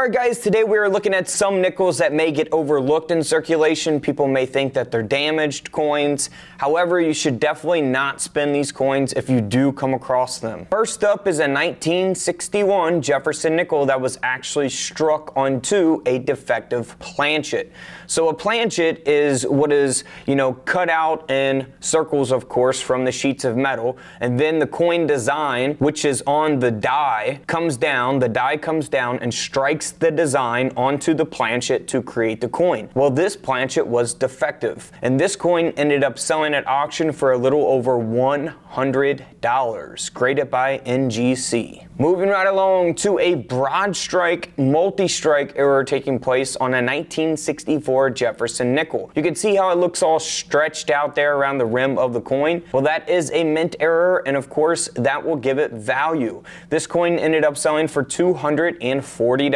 All right, guys, today we are looking at some nickels that may get overlooked in circulation. People may think that they're damaged coins. However, you should definitely not spend these coins if you do come across them. First up is a 1961 Jefferson nickel that was actually struck onto a defective planchet. So a planchet is what is, you know, cut out in circles, of course, from the sheets of metal. And then the coin design, which is on the die, comes down, the die comes down and strikes the design onto the planchet to create the coin. Well, this planchet was defective, and this coin ended up selling at auction for a little over $100, graded by NGC. Moving right along to a broad strike, multi-strike error taking place on a 1964 Jefferson nickel. You can see how it looks all stretched out there around the rim of the coin. Well, that is a mint error, and of course, that will give it value. This coin ended up selling for $240.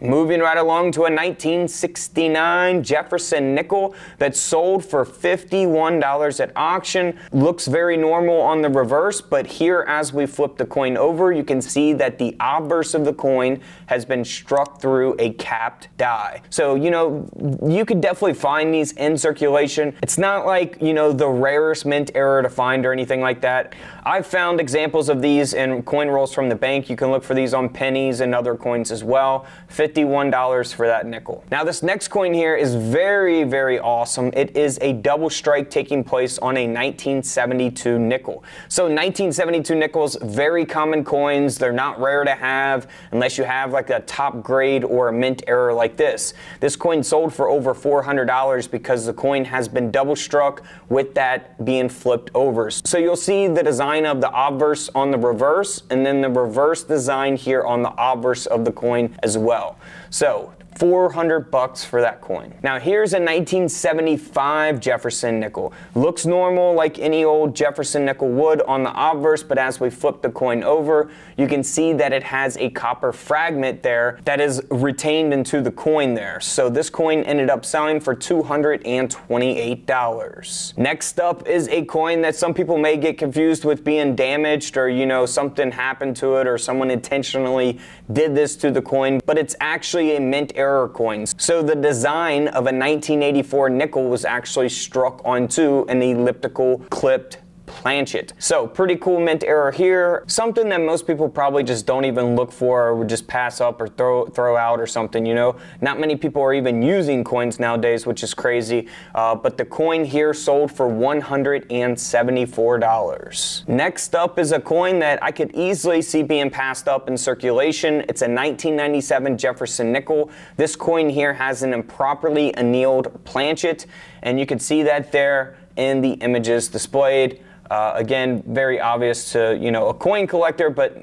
Moving right along to a 1969 Jefferson nickel that sold for $51 at auction. Looks very normal on the reverse, but here as we flip the coin over, you can see that the obverse of the coin has been struck through a capped die. So, you know, you could definitely find these in circulation. It's not like, you know, the rarest mint error to find or anything like that. I've found examples of these in coin rolls from the bank. You can look for these on pennies and other coins as well. $51 for that nickel. Now this next coin here is very, very awesome. It is a double strike taking place on a 1972 nickel. So 1972 nickels, very common coins. They're not rare to have unless you have like a top grade or a mint error like this. This coin sold for over $400 because the coin has been double struck with that being flipped over. So you'll see the design of the obverse on the reverse and then the reverse design here on the obverse of the coin as well. So 400 bucks for that coin. Now here's a 1975 Jefferson nickel. Looks normal like any old Jefferson nickel would on the obverse, but as we flip the coin over, you can see that it has a copper fragment there that is retained into the coin there. So this coin ended up selling for $228. Next up is a coin that some people may get confused with being damaged or, you know, something happened to it or someone intentionally did this to the coin, but it's actually a mint error coins. So the design of a 1984 nickel was actually struck onto an elliptical clipped planchet. So pretty cool mint error here. Something that most people probably just don't even look for or would just pass up or throw, throw out or something, you know. Not many people are even using coins nowadays, which is crazy. Uh, but the coin here sold for $174. Next up is a coin that I could easily see being passed up in circulation. It's a 1997 Jefferson nickel. This coin here has an improperly annealed planchet, and you can see that there in the images displayed. Uh, again, very obvious to you know a coin collector, but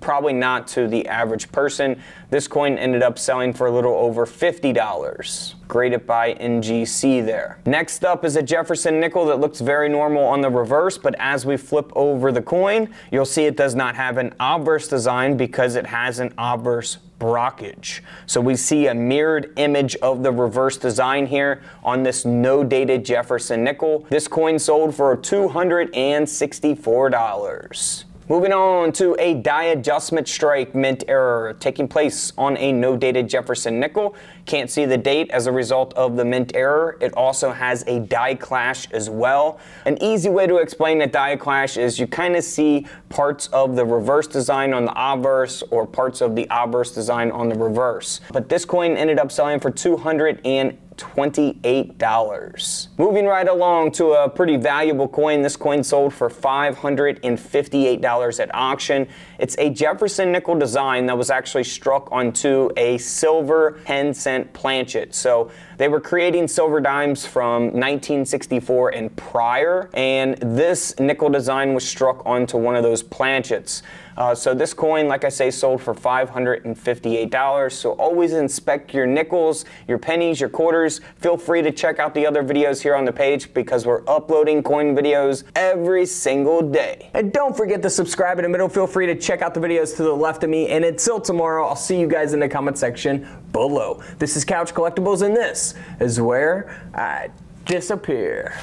probably not to the average person. This coin ended up selling for a little over $50. Graded by NGC there. Next up is a Jefferson nickel that looks very normal on the reverse, but as we flip over the coin, you'll see it does not have an obverse design because it has an obverse brockage. So we see a mirrored image of the reverse design here on this no dated Jefferson nickel. This coin sold for $264. Moving on to a die adjustment strike mint error taking place on a no dated Jefferson nickel. Can't see the date as a result of the mint error. It also has a die clash as well. An easy way to explain a die clash is you kind of see parts of the reverse design on the obverse or parts of the obverse design on the reverse. But this coin ended up selling for 200 and $28. Moving right along to a pretty valuable coin. This coin sold for $558 at auction. It's a Jefferson nickel design that was actually struck onto a silver 10 cent planchet. So they were creating silver dimes from 1964 and prior, and this nickel design was struck onto one of those planchets. Uh, so this coin, like I say, sold for $558. So always inspect your nickels, your pennies, your quarters. Feel free to check out the other videos here on the page because we're uploading coin videos every single day. And don't forget to subscribe in the middle. Feel free to check out the videos to the left of me. And until tomorrow, I'll see you guys in the comment section below. This is Couch Collectibles and this is where I disappear.